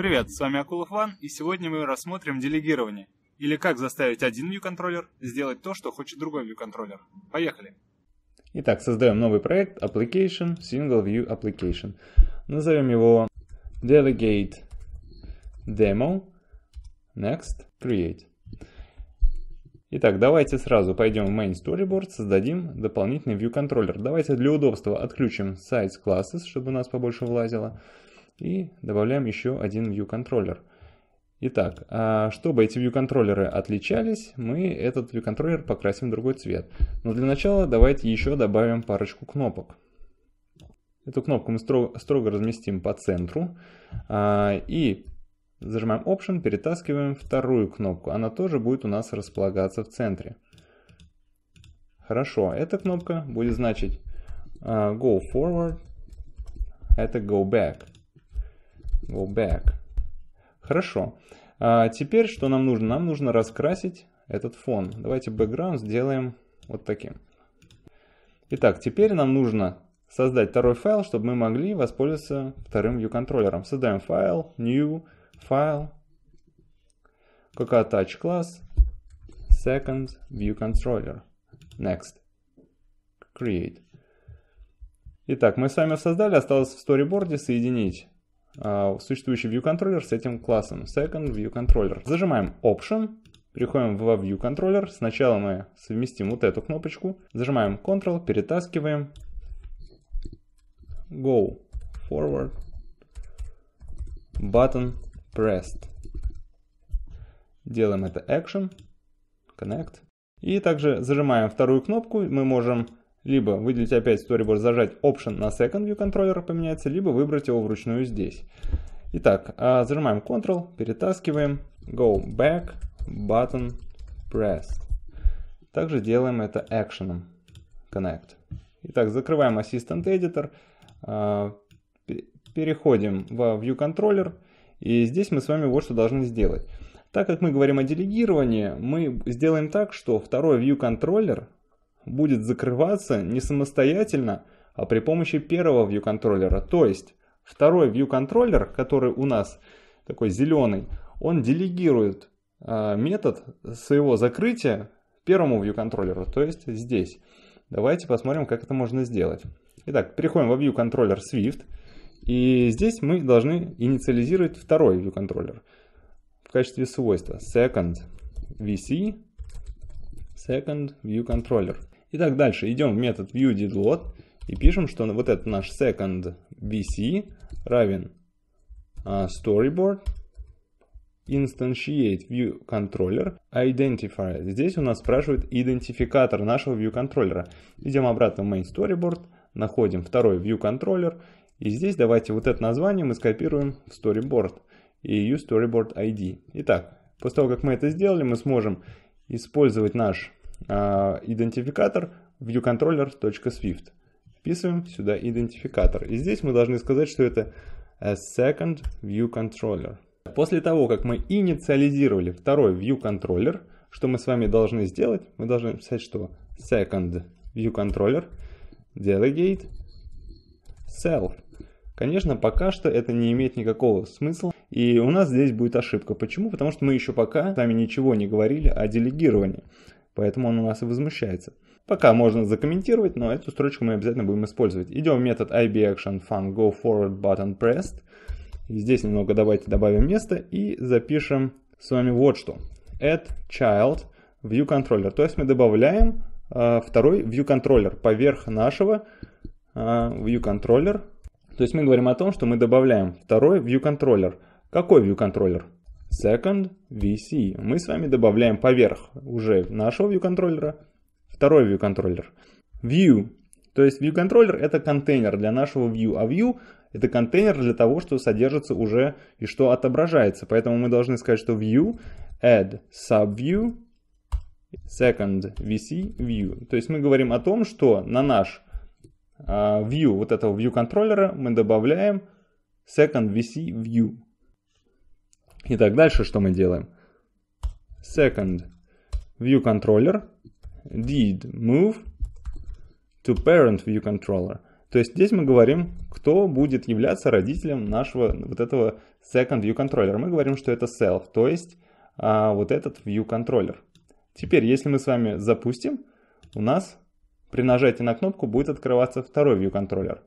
Привет, с вами Акулов Ван, и сегодня мы рассмотрим делегирование, или как заставить один view-контроллер сделать то, что хочет другой view-контроллер. Поехали! Итак, создаем новый проект Application Single View Application. Назовем его Delegate Demo. Next, Create. Итак, давайте сразу пойдем в Main Storyboard, создадим дополнительный view контроллер. Давайте для удобства отключим Size Classes, чтобы у нас побольше влазило. И добавляем еще один view контроллер. Итак, а чтобы эти view контроллеры отличались, мы этот view контроллер покрасим в другой цвет. Но для начала давайте еще добавим парочку кнопок. Эту кнопку мы строго, строго разместим по центру. А, и зажимаем Option, перетаскиваем вторую кнопку. Она тоже будет у нас располагаться в центре. Хорошо, эта кнопка будет значить uh, Go Forward, это Go Back go back. Хорошо. А теперь что нам нужно? Нам нужно раскрасить этот фон. Давайте background сделаем вот таким. Итак, теперь нам нужно создать второй файл, чтобы мы могли воспользоваться вторым view контроллером. Создаем файл, new, файл, какая touch класс, second view controller, next, create. Итак, мы с вами создали, осталось в сториборде соединить существующий view controller с этим классом. Second view controller. Зажимаем Option, переходим в view controller. Сначала мы совместим вот эту кнопочку, зажимаем Ctrl, перетаскиваем, Go forward, button. Pressed. Делаем это Action, Connect. И также зажимаем вторую кнопку, мы можем либо выделить опять Storyboard, зажать Option на Second View контроллера поменяется, либо выбрать его вручную здесь. Итак, а, зажимаем Ctrl, перетаскиваем, Go Back, Button, Pressed. Также делаем это Action, Connect. Итак, закрываем Assistant Editor, а, переходим в View Controller, и здесь мы с вами вот что должны сделать. Так как мы говорим о делегировании, мы сделаем так, что второй View Controller будет закрываться не самостоятельно, а при помощи первого view контроллера. То есть второй view контроллер, который у нас такой зеленый, он делегирует э, метод своего закрытия первому view контроллеру, то есть здесь. Давайте посмотрим, как это можно сделать. Итак, переходим во view контроллер Swift. И здесь мы должны инициализировать второй view контроллер в качестве свойства second VC second view controller. Итак, дальше идем в метод viewDidLoad и пишем, что вот этот наш second VC равен uh, storyboard instantiate view controller identifier. Здесь у нас спрашивает идентификатор нашего view контроллера. Идем обратно в main storyboard, находим второй view controller и здесь давайте вот это название мы скопируем в storyboard и use storyboard ID. Итак, после того как мы это сделали, мы сможем использовать наш а, идентификатор viewcontroller.swift. Вписываем сюда идентификатор. И здесь мы должны сказать, что это a second view controller. После того, как мы инициализировали второй view controller, что мы с вами должны сделать? Мы должны написать, что second view controller delegate self. Конечно, пока что это не имеет никакого смысла. И у нас здесь будет ошибка. Почему? Потому что мы еще пока с вами ничего не говорили о делегировании. Поэтому он у нас и возмущается. Пока можно закомментировать, но эту строчку мы обязательно будем использовать. Идем в метод IBActionFun go forward button pressed. И здесь немного давайте добавим место и запишем с вами вот что. Add child view. То есть мы добавляем э, второй view поверх нашего э, view. То есть мы говорим о том, что мы добавляем второй view. Какой view? Second VC. Мы с вами добавляем поверх уже нашего view контроллера второй view контроллер. View. То есть view контроллер это контейнер для нашего view, а view это контейнер для того, что содержится уже и что отображается. Поэтому мы должны сказать, что view add subview second VC view. То есть мы говорим о том, что на наш uh, view вот этого view контроллера мы добавляем second VC view. Итак, дальше что мы делаем? Second view controller did move to parent view controller. То есть здесь мы говорим, кто будет являться родителем нашего вот этого second view controller. Мы говорим, что это self, то есть а, вот этот view controller. Теперь, если мы с вами запустим, у нас при нажатии на кнопку будет открываться второй view controller.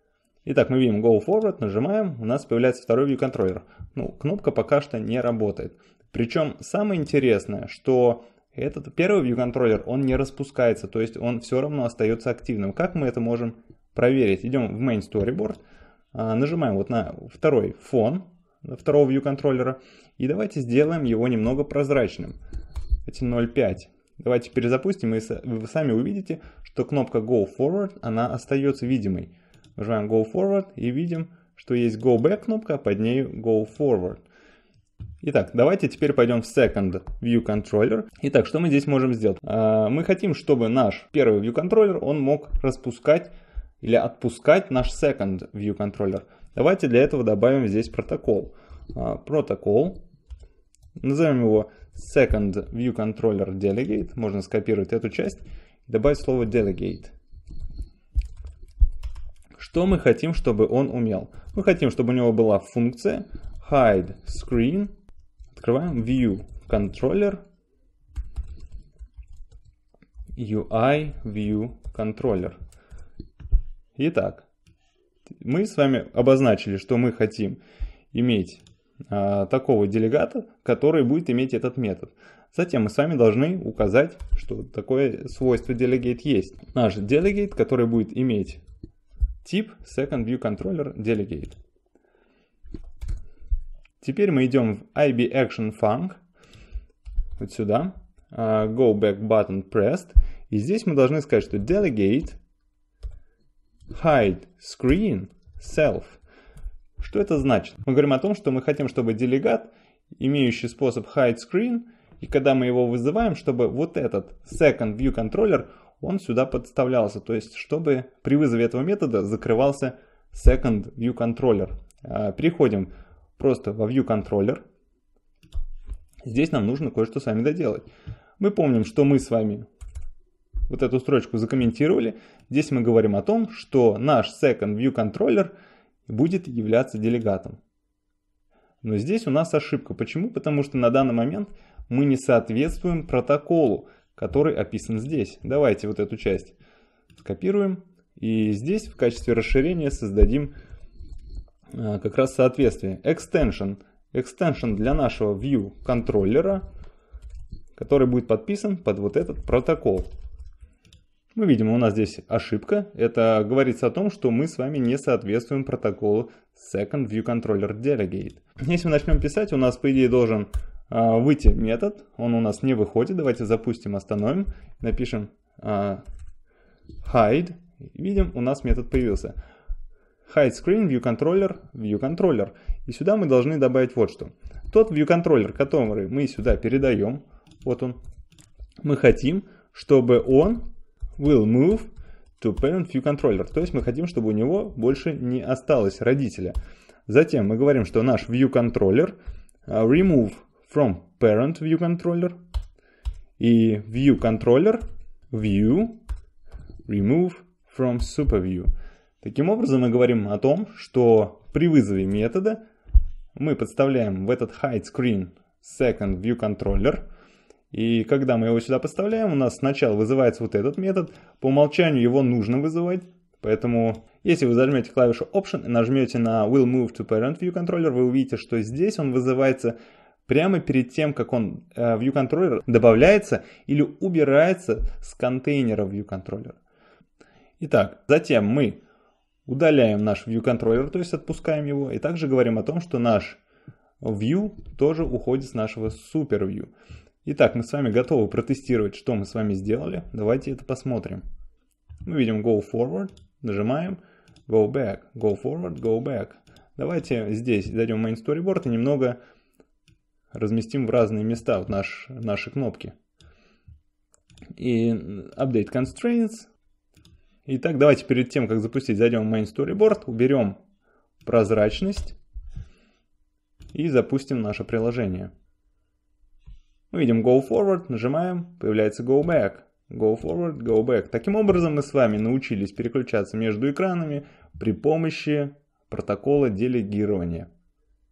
Итак, мы видим Go Forward, нажимаем, у нас появляется второй view controller. Ну, кнопка пока что не работает. Причем самое интересное, что этот первый view controller, он не распускается, то есть он все равно остается активным. Как мы это можем проверить? Идем в Main Storyboard, а, нажимаем вот на второй фон второго view контроллера и давайте сделаем его немного прозрачным. Эти 0.5. Давайте перезапустим, и вы сами увидите, что кнопка Go Forward, она остается видимой. Нажимаем Go Forward и видим, что есть Go Back кнопка, а под ней Go Forward. Итак, давайте теперь пойдем в Second View Controller. Итак, что мы здесь можем сделать? А, мы хотим, чтобы наш первый View Controller, он мог распускать или отпускать наш Second View Controller. Давайте для этого добавим здесь протокол. А, протокол. Назовем его Second View Controller Delegate. Можно скопировать эту часть добавить слово Delegate. Что мы хотим, чтобы он умел? Мы хотим, чтобы у него была функция Hide Screen. Открываем View Controller. UI View Controller. Итак, мы с вами обозначили, что мы хотим иметь а, такого делегата, который будет иметь этот метод. Затем мы с вами должны указать, что такое свойство delegate есть. Наш delegate, который будет иметь тип second view controller delegate. Теперь мы идем в IB action func, вот сюда, uh, go back button pressed, и здесь мы должны сказать, что delegate hide screen self. Что это значит? Мы говорим о том, что мы хотим, чтобы делегат, имеющий способ hide screen, и когда мы его вызываем, чтобы вот этот second view controller, он сюда подставлялся. То есть, чтобы при вызове этого метода закрывался second view controller. А, переходим просто во view controller. Здесь нам нужно кое-что с вами доделать. Мы помним, что мы с вами вот эту строчку закомментировали. Здесь мы говорим о том, что наш second view controller будет являться делегатом. Но здесь у нас ошибка. Почему? Потому что на данный момент мы не соответствуем протоколу, который описан здесь. Давайте вот эту часть скопируем. И здесь в качестве расширения создадим а, как раз соответствие. Extension. Extension для нашего view контроллера, который будет подписан под вот этот протокол. Мы видим, у нас здесь ошибка. Это говорится о том, что мы с вами не соответствуем протоколу Second View Controller Delegate. Если мы начнем писать, у нас по идее должен выйти метод. Он у нас не выходит. Давайте запустим, остановим. Напишем а, hide. Видим, у нас метод появился. Hide screen view controller view controller. И сюда мы должны добавить вот что. Тот view controller, который мы сюда передаем, вот он, мы хотим, чтобы он will move to parent view controller. То есть мы хотим, чтобы у него больше не осталось родителя. Затем мы говорим, что наш view controller uh, remove from parent view controller и view controller view remove from super view. Таким образом мы говорим о том, что при вызове метода мы подставляем в этот hide screen second view controller и когда мы его сюда подставляем, у нас сначала вызывается вот этот метод. По умолчанию его нужно вызывать. Поэтому, если вы зажмете клавишу Option и нажмете на Will Move to Parent View Controller, вы увидите, что здесь он вызывается прямо перед тем, как он э, View Controller добавляется или убирается с контейнера View Controller. Итак, затем мы удаляем наш View Controller, то есть отпускаем его, и также говорим о том, что наш View тоже уходит с нашего Super View. Итак, мы с вами готовы протестировать, что мы с вами сделали. Давайте это посмотрим. Мы видим Go Forward, нажимаем Go Back, Go Forward, Go Back. Давайте здесь зайдем в Main Storyboard и немного разместим в разные места вот наш, наши кнопки. И Update Constraints. Итак, давайте перед тем, как запустить, зайдем в Main Storyboard, уберем прозрачность и запустим наше приложение. Мы видим Go Forward, нажимаем, появляется Go Back. Go Forward, Go Back. Таким образом мы с вами научились переключаться между экранами, при помощи протокола делегирования.